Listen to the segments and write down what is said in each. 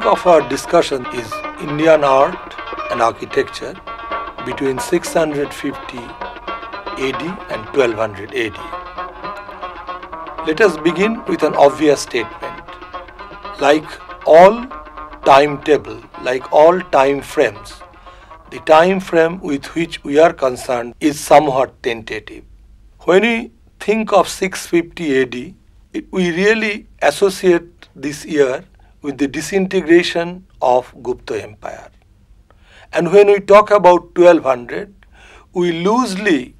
topic of our discussion is Indian art and architecture between 650 AD and 1200 AD. Let us begin with an obvious statement. Like all timetable, like all time frames, the time frame with which we are concerned is somewhat tentative. When we think of 650 AD, we really associate this year with the disintegration of Gupta Empire. And when we talk about 1200, we loosely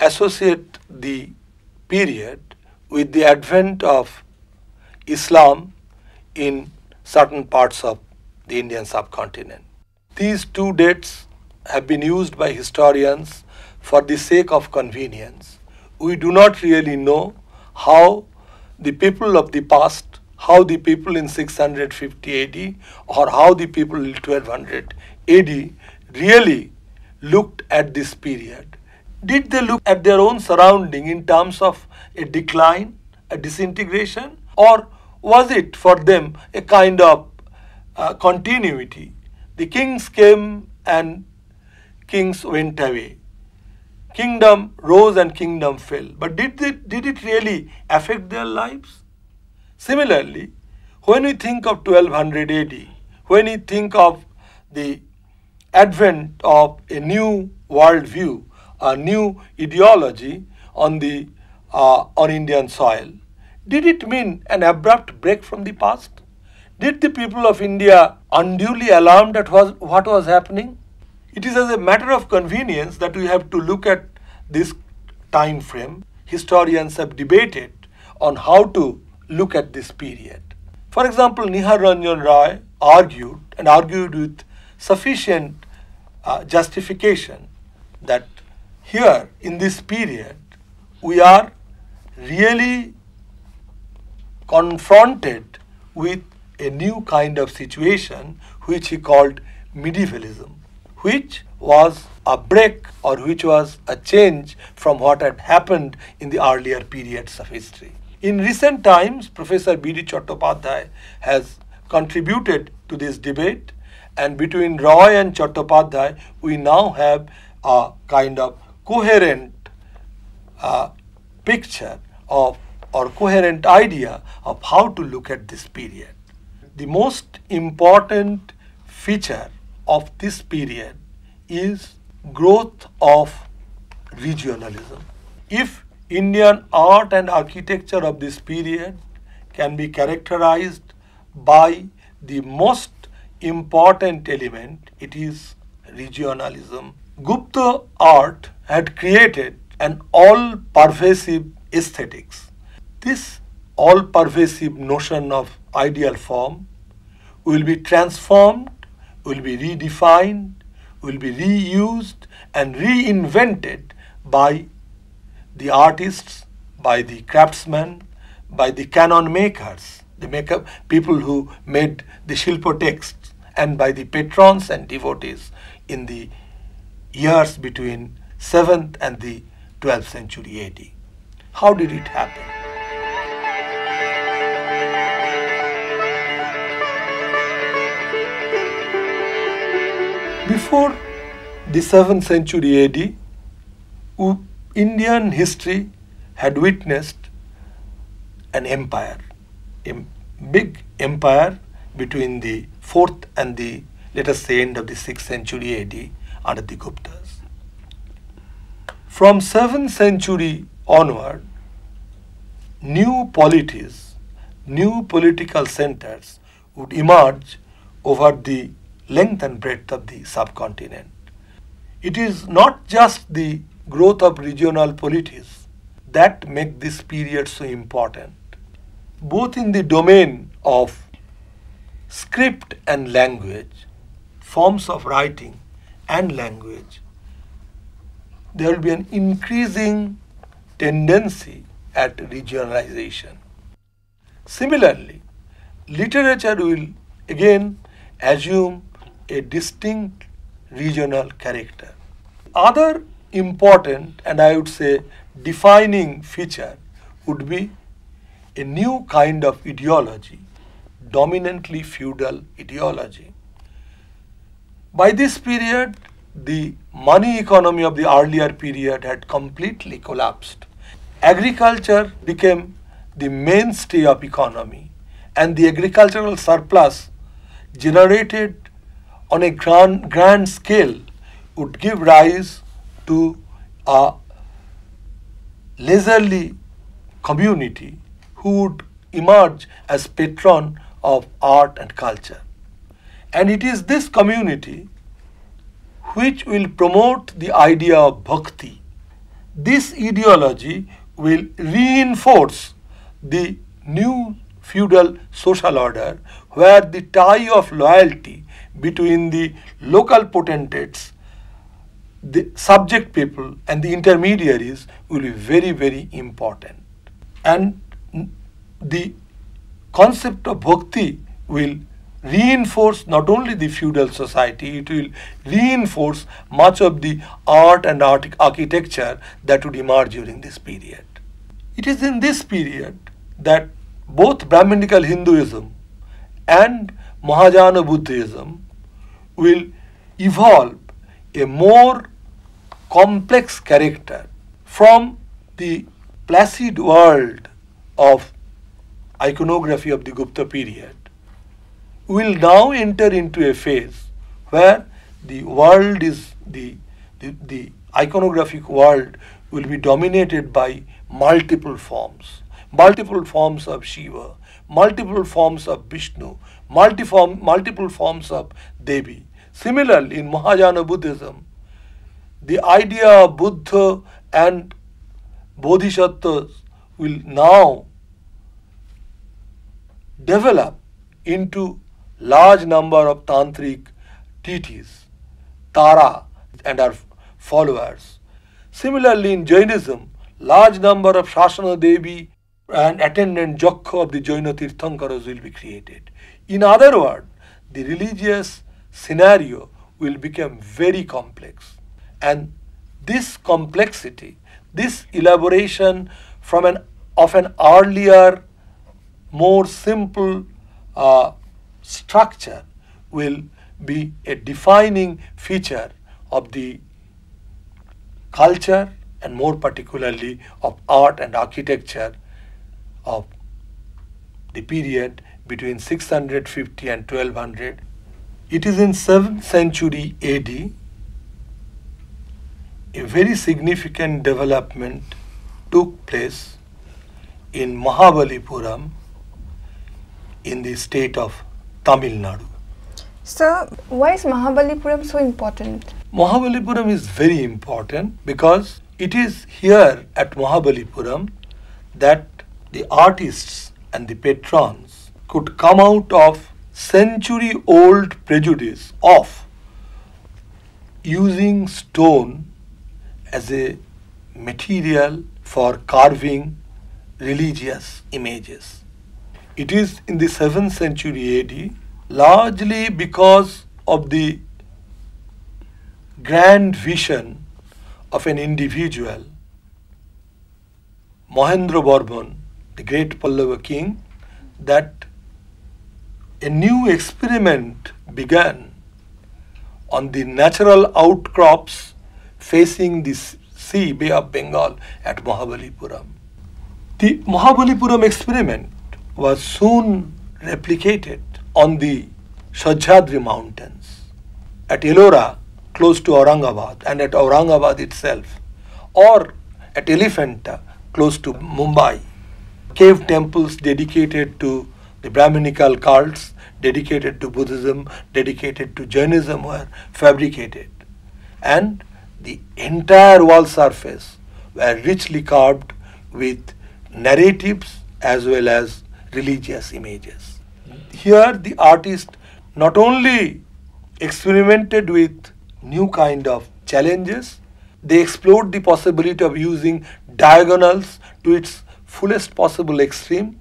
associate the period with the advent of Islam in certain parts of the Indian subcontinent. These two dates have been used by historians for the sake of convenience. We do not really know how the people of the past, how the people in 650 AD or how the people in 1200 AD really looked at this period. Did they look at their own surrounding in terms of a decline, a disintegration, or was it for them a kind of uh, continuity? The kings came and kings went away. Kingdom rose and kingdom fell. But did, they, did it really affect their lives? Similarly, when we think of 1200 AD, when we think of the advent of a new worldview, a new ideology on the uh, on Indian soil, did it mean an abrupt break from the past? Did the people of India unduly alarmed at was, what was happening? It is as a matter of convenience that we have to look at this time frame. Historians have debated on how to look at this period. For example, Nihar Ranjan Roy argued and argued with sufficient uh, justification that here in this period we are really confronted with a new kind of situation which he called medievalism which was a break or which was a change from what had happened in the earlier periods of history. In recent times, Professor B.D. Chattopadhyay has contributed to this debate and between Roy and Chattopadhyay, we now have a kind of coherent uh, picture of or coherent idea of how to look at this period. The most important feature of this period is growth of regionalism. If Indian art and architecture of this period can be characterized by the most important element, it is regionalism. Gupta art had created an all-pervasive aesthetics. This all-pervasive notion of ideal form will be transformed will be redefined, will be reused and reinvented by the artists, by the craftsmen, by the canon makers, the makeup people who made the Shilpo texts, and by the patrons and devotees in the years between 7th and the 12th century AD. How did it happen? Before the 7th century AD, Indian history had witnessed an empire, a big empire between the 4th and the, let us say, end of the 6th century AD under the Guptas. From 7th century onward, new polities, new political centers would emerge over the length and breadth of the subcontinent. It is not just the growth of regional polities that make this period so important. Both in the domain of script and language, forms of writing and language, there will be an increasing tendency at regionalization. Similarly, literature will again assume a distinct regional character. Other important and I would say defining feature would be a new kind of ideology dominantly feudal ideology. By this period, the money economy of the earlier period had completely collapsed. Agriculture became the mainstay of economy and the agricultural surplus generated on a grand, grand scale would give rise to a leisurely community who would emerge as patron of art and culture. And it is this community which will promote the idea of bhakti. This ideology will reinforce the new feudal social order where the tie of loyalty between the local potentates, the subject people and the intermediaries will be very, very important. And the concept of bhakti will reinforce not only the feudal society, it will reinforce much of the art and art architecture that would emerge during this period. It is in this period that both Brahminical Hinduism and Mahayana Buddhism will evolve a more complex character from the placid world of iconography of the Gupta period will now enter into a phase where the world is the, the, the iconographic world will be dominated by multiple forms multiple forms of Shiva, multiple forms of Vishnu, multiform, multiple forms of Devi. Similarly, in Mahayana Buddhism, the idea of Buddha and Bodhisattvas will now develop into large number of tantric deities, Tara and her followers. Similarly, in Jainism, large number of Shasana Devi and attendant Yaksha of the Jaina Tirthankaras will be created. In other words, the religious scenario will become very complex. And this complexity, this elaboration from an of an earlier, more simple uh, structure will be a defining feature of the culture and more particularly of art and architecture of the period between 650 and 1200. It is in 7th century AD a very significant development took place in Mahabalipuram in the state of Tamil Nadu. Sir, why is Mahabalipuram so important? Mahabalipuram is very important because it is here at Mahabalipuram that the artists and the patrons could come out of century old prejudice of using stone as a material for carving religious images. It is in the 7th century AD largely because of the grand vision of an individual, Mahendravarman, the great Pallava king, that a new experiment began on the natural outcrops facing the sea, Bay of Bengal at Mahabalipuram. The Mahabalipuram experiment was soon replicated on the Sahyadri mountains, at Ellora, close to Aurangabad, and at Aurangabad itself, or at Elephanta, close to Mumbai cave temples dedicated to the Brahminical cults, dedicated to Buddhism, dedicated to Jainism were fabricated. And the entire wall surface were richly carved with narratives as well as religious images. Here the artist not only experimented with new kind of challenges, they explored the possibility of using diagonals to its fullest possible extreme.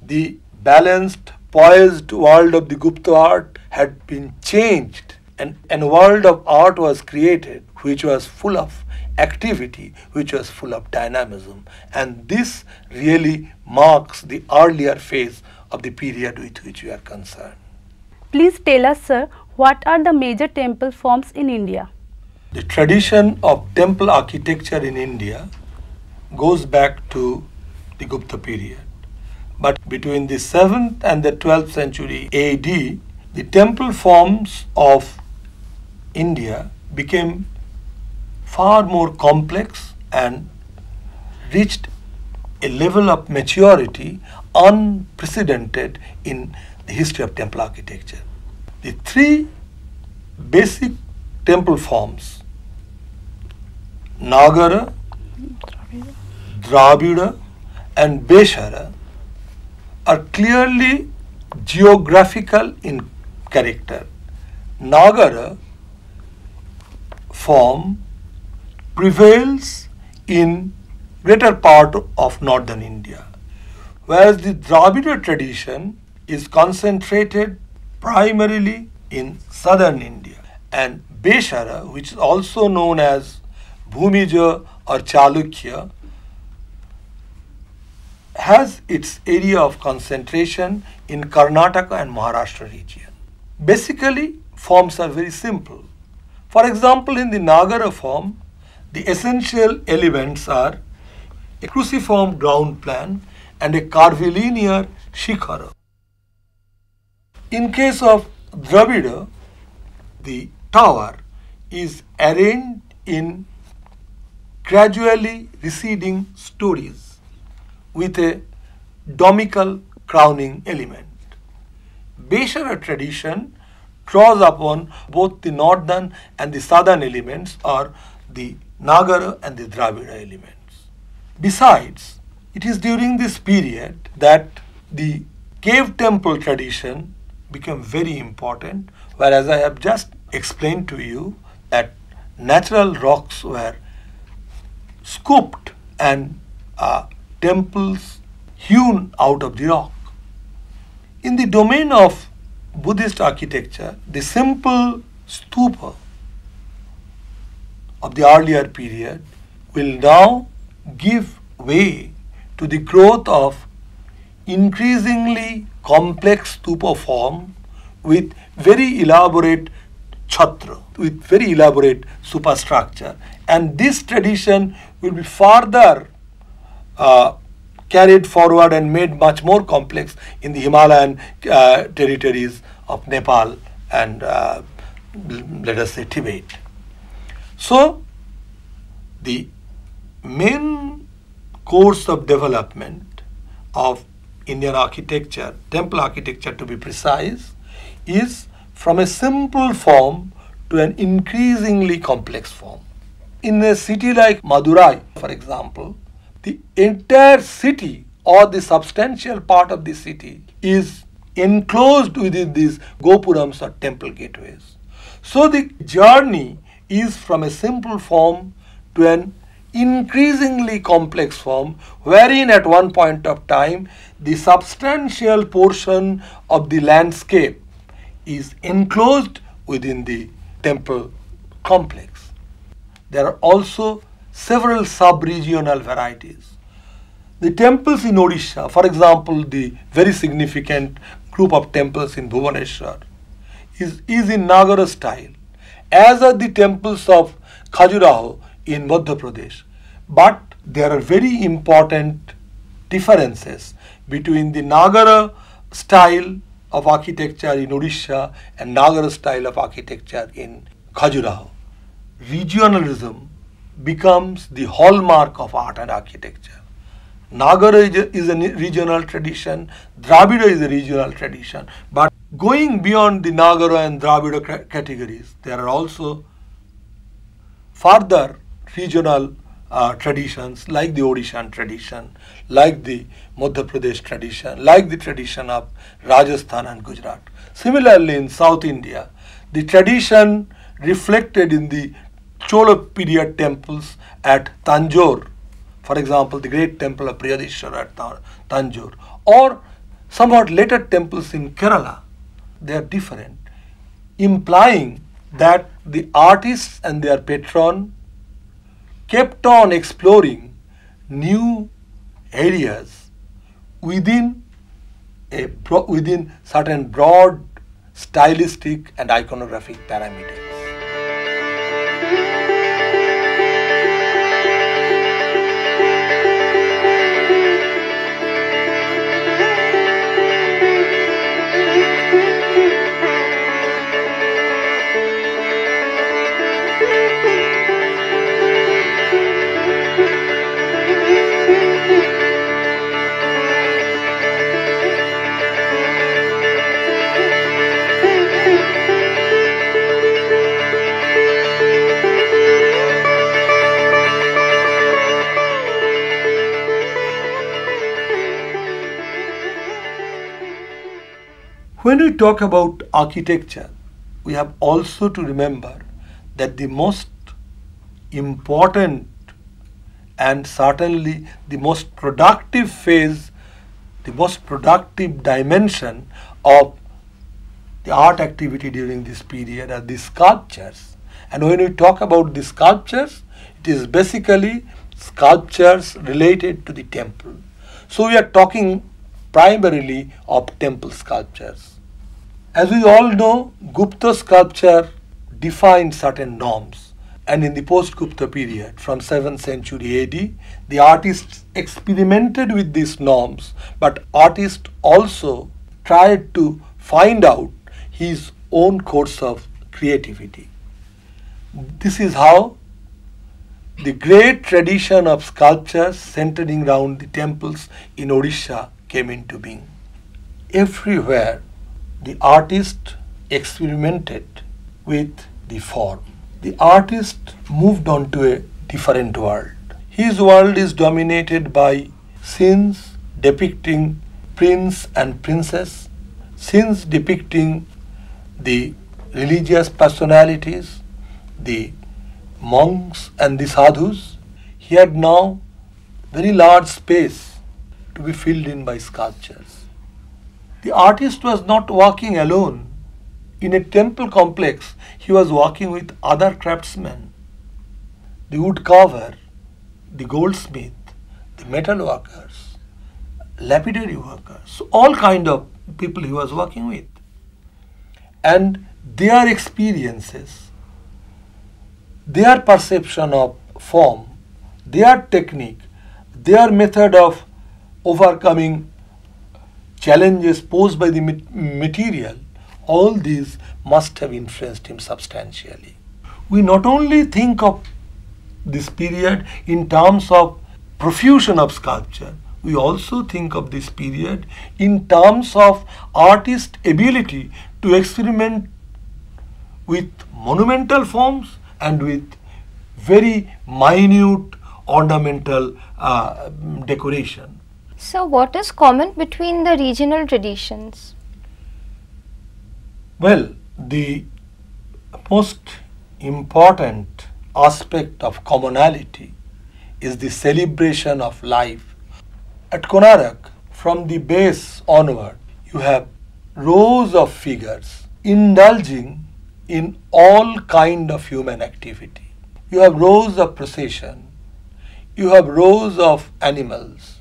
The balanced, poised world of the Gupta art had been changed and, and a world of art was created which was full of activity, which was full of dynamism. And this really marks the earlier phase of the period with which we are concerned. Please tell us, sir, what are the major temple forms in India? The tradition of temple architecture in India goes back to the Gupta period. But between the 7th and the 12th century AD, the temple forms of India became far more complex and reached a level of maturity unprecedented in the history of temple architecture. The three basic temple forms Nagara, Dravida, and Vesara are clearly geographical in character. Nagara form prevails in greater part of northern India, whereas the Dravida tradition is concentrated primarily in southern India. And Vesara, which is also known as Bhumija or Chalukya, has its area of concentration in Karnataka and Maharashtra region. Basically, forms are very simple. For example, in the Nagara form, the essential elements are a cruciform ground plan and a curvilinear shikhara. In case of Dravida, the tower is arranged in gradually receding stories with a domical crowning element. Vesara tradition draws upon both the northern and the southern elements or the Nagara and the Dravida elements. Besides, it is during this period that the cave temple tradition became very important, whereas I have just explained to you that natural rocks were scooped and uh, temples hewn out of the rock. In the domain of Buddhist architecture, the simple stupa of the earlier period will now give way to the growth of increasingly complex stupa form with very elaborate chhatra, with very elaborate superstructure. And this tradition will be further uh, carried forward and made much more complex in the Himalayan uh, territories of Nepal and uh, let us say Tibet. So, the main course of development of Indian architecture, temple architecture to be precise, is from a simple form to an increasingly complex form. In a city like Madurai, for example, the entire city or the substantial part of the city is enclosed within these gopurams or temple gateways. So the journey is from a simple form to an increasingly complex form wherein at one point of time the substantial portion of the landscape is enclosed within the temple complex. There are also several sub-regional varieties. The temples in Odisha, for example, the very significant group of temples in Bhubaneswar, is, is in Nagara style, as are the temples of Khajuraho in Madhya Pradesh. But there are very important differences between the Nagara style of architecture in Odisha and Nagara style of architecture in Khajuraho. Regionalism becomes the hallmark of art and architecture. Nagara is a, regional tradition, Dravida is a regional tradition, but going beyond the Nagara and Dravida categories, there are also further regional uh, traditions like the Odishan tradition, like the Madhya Pradesh tradition, like the tradition of Rajasthan and Gujarat. Similarly, in South India, the tradition reflected in the Chola period temples at Tanjore, for example, the great temple of Brihadishwara at Tanjore, or somewhat later temples in Kerala, they are different, implying that the artists and their patron kept on exploring new areas within a within certain broad stylistic and iconographic parameters. When we talk about architecture, we have also to remember that the most important and certainly the most productive phase, the most productive dimension of the art activity during this period are the sculptures. And when we talk about the sculptures, it is basically sculptures related to the temple. So we are talking primarily of temple sculptures. As we all know, Gupta sculpture defined certain norms. And in the post Gupta period, from 7th century AD, the artists experimented with these norms, but artists also tried to find out his own course of creativity. This is how the great tradition of sculptures centering around the temples in Odisha came into being. Everywhere the artist experimented with the form. The artist moved on to a different world. His world is dominated by scenes depicting prince and princess, scenes depicting the religious personalities, the monks and the sadhus. He had now very large space to be filled in by sculptures. The artist was not working alone. In a temple complex, he was working with other craftsmen, the wood carver, the goldsmith, the metal workers, lapidary workers, all kind of people he was working with. And their experiences, their perception of form, their technique, their method of overcoming challenges posed by the material, all these must have influenced him substantially. We not only think of this period in terms of profusion of sculpture, we also think of this period in terms of artist ability to experiment with monumental forms and with very minute ornamental uh, decoration. So, what is common between the regional traditions? Well, the most important aspect of commonality is the celebration of life. At Konark, from the base onward, you have rows of figures indulging in all kind of human activity. You have rows of procession, you have rows of animals,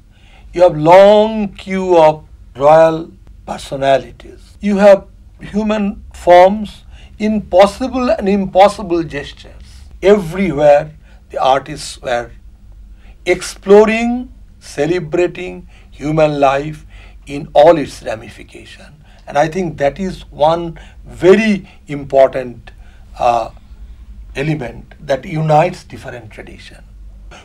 you have long queue of royal personalities. You have human forms, impossible and impossible gestures. Everywhere the artists were exploring, celebrating human life in all its ramification. And I think that is one very important uh, element that unites different traditions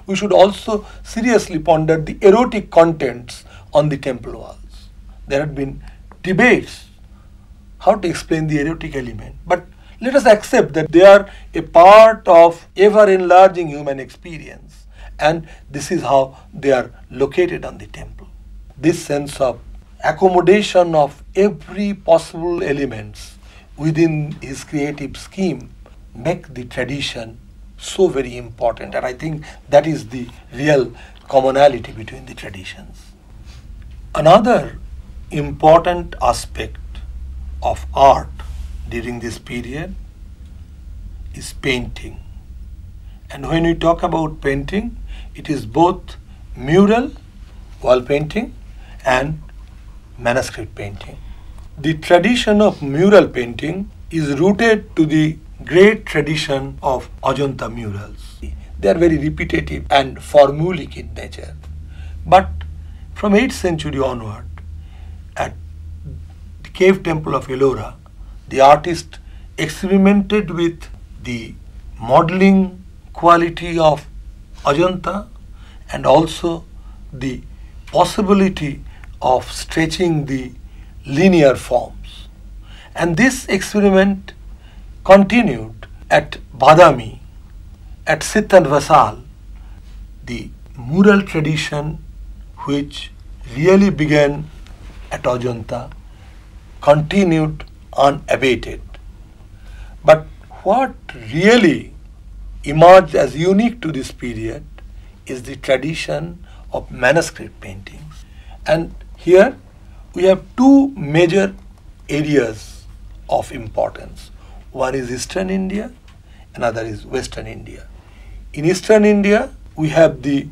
we should also seriously ponder the erotic contents on the temple walls. There had been debates how to explain the erotic element, but let us accept that they are a part of ever enlarging human experience, and this is how they are located on the temple. This sense of accommodation of every possible elements within his creative scheme make the tradition so very important and I think that is the real commonality between the traditions. Another important aspect of art during this period is painting. And when we talk about painting, it is both mural, wall painting, and manuscript painting. The tradition of mural painting is rooted to the great tradition of Ajanta murals. They are very repetitive and formulaic in nature. But from 8th century onward, at the cave temple of Ellora, the artist experimented with the modeling quality of Ajanta and also the possibility of stretching the linear forms. And this experiment continued at Badami, at Sittanavasal, the mural tradition which really began at Ajanta continued unabated. But what really emerged as unique to this period is the tradition of manuscript paintings. And here we have two major areas of importance. One is Eastern India, another is Western India. In Eastern India, we have the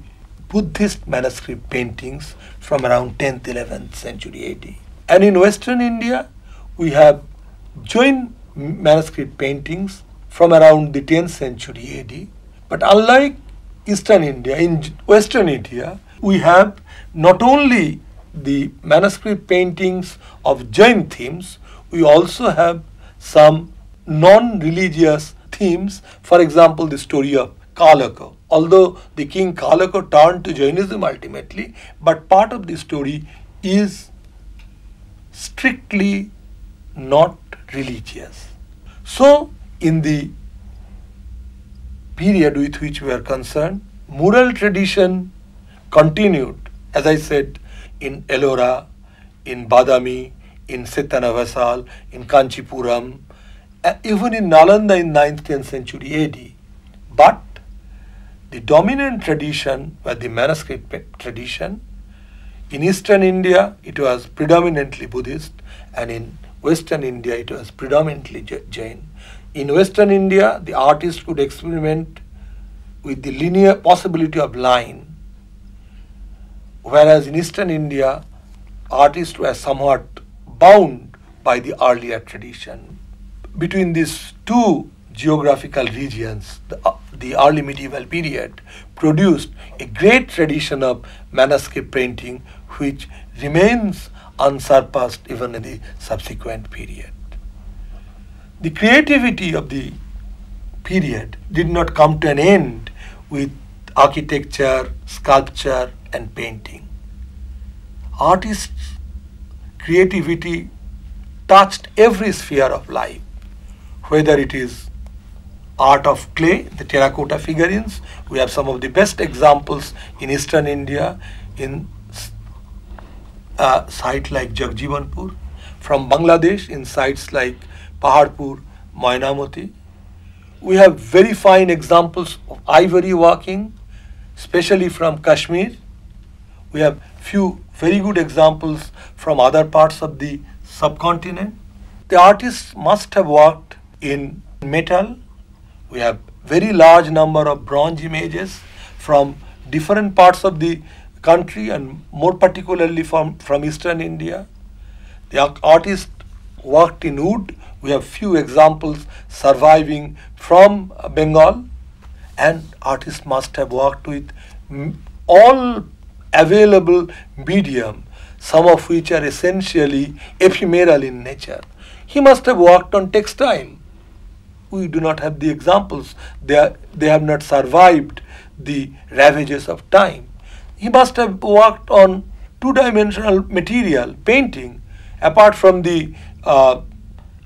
Buddhist manuscript paintings from around 10th, 11th century AD. And in Western India, we have Jain manuscript paintings from around the 10th century AD. But unlike Eastern India, in Western India, we have not only the manuscript paintings of Jain themes, we also have some non-religious themes. For example, the story of Kalaka. Although the king Kalaka turned to Jainism ultimately, but part of the story is strictly not religious. So, in the period with which we are concerned, mural tradition continued, as I said, in Ellora, in Badami, in Sitanavasal, in Kanchipuram, Uh, even in Nalanda in 9th, 10th century AD. But the dominant tradition was the manuscript tradition. In eastern India, it was predominantly Buddhist, and in western India, it was predominantly Jain. In western India, the artist could experiment with the linear possibility of line, whereas in eastern India, artists were somewhat bound by the earlier tradition. Between these two geographical regions, the, uh, the early medieval period produced a great tradition of manuscript painting which remains unsurpassed even in the subsequent period. The creativity of the period did not come to an end with architecture, sculpture, and painting. Artists' creativity touched every sphere of life, whether it is art of clay, the terracotta figurines. We have some of the best examples in eastern India in a uh, site like Jagjibanpur, from Bangladesh in sites like Paharpur, Mainamati. We have very fine examples of ivory working, especially from Kashmir. We have few very good examples from other parts of the subcontinent. The artists must have worked in metal. We have very large number of bronze images from different parts of the country and more particularly from, from eastern India. The artist worked in wood. We have few examples surviving from Bengal and artists must have worked with all available medium, some of which are essentially ephemeral in nature. He must have worked on textile. We do not have the examples. They, are, they have not survived the ravages of time. He must have worked on two-dimensional material, painting. Apart from the uh,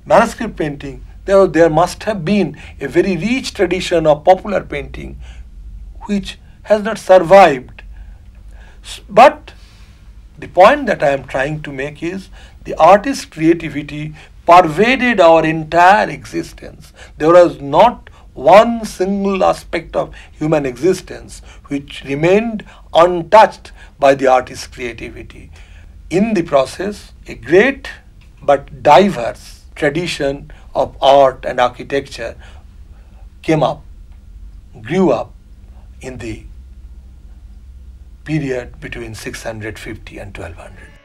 manuscript painting, there, there must have been a very rich tradition of popular painting which has not survived. But the point that I am trying to make is the artist's creativity pervaded our entire existence. There was not one single aspect of human existence which remained untouched by the artist's creativity. In the process, a great but diverse tradition of art and architecture came up, grew up in the period between 650 and 1200.